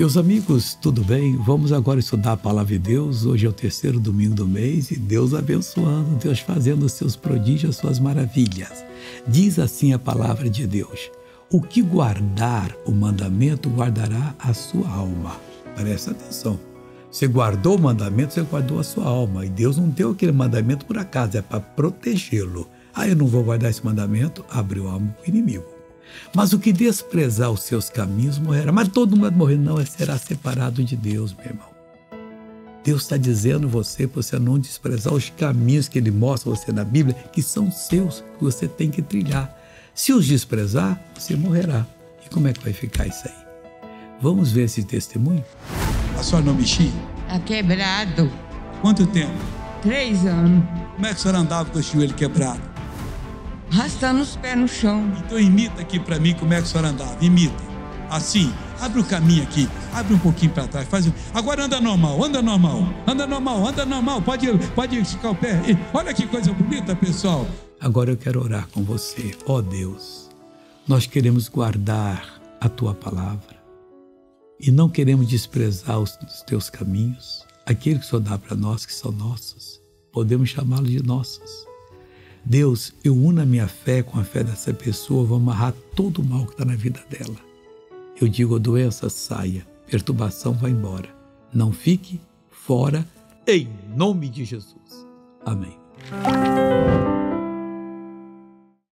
Meus amigos, tudo bem? Vamos agora estudar a palavra de Deus. Hoje é o terceiro domingo do mês e Deus abençoando, Deus fazendo os seus prodígios, as suas maravilhas. Diz assim a palavra de Deus: O que guardar o mandamento guardará a sua alma. Presta atenção. Você guardou o mandamento, você guardou a sua alma. E Deus não deu aquele mandamento por acaso, é para protegê-lo. Ah, eu não vou guardar esse mandamento, abriu a alma para o inimigo. Mas o que desprezar os seus caminhos morrerá. Mas todo mundo vai morrer, não, é será separado de Deus, meu irmão. Deus está dizendo você para você não desprezar os caminhos que Ele mostra a você na Bíblia, que são seus, que você tem que trilhar. Se os desprezar, você morrerá. E como é que vai ficar isso aí? Vamos ver esse testemunho? A sua não mexia? Tá quebrado. Quanto tempo? Três anos. Como é que a senhora andava com o joelho quebrado? Arrastando os pés no chão. Então imita aqui para mim como é que a senhora andava. Imita. Assim. Abre o caminho aqui. Abre um pouquinho para trás. Faz. Agora anda normal. Anda normal. Anda normal. Anda normal. Pode, pode esticar o pé. Olha que coisa bonita, pessoal. Agora eu quero orar com você. Ó oh Deus, nós queremos guardar a tua palavra e não queremos desprezar os, os teus caminhos, aqueles que o Senhor dá para nós que são nossos. Podemos chamá-los de nossos. Deus, eu uno a minha fé com a fé dessa pessoa, vou amarrar todo o mal que está na vida dela. Eu digo, doença saia, perturbação vai embora. Não fique fora, em nome de Jesus. Amém.